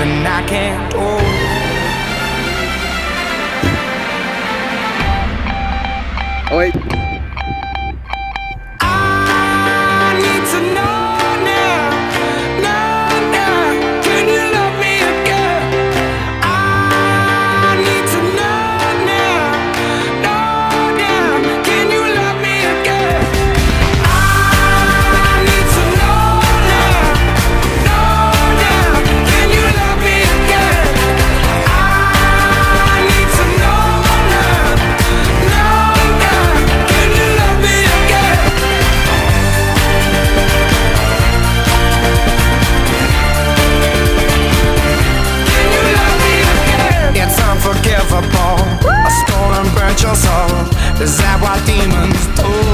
something I can't do. Oh wait. demons. Oh.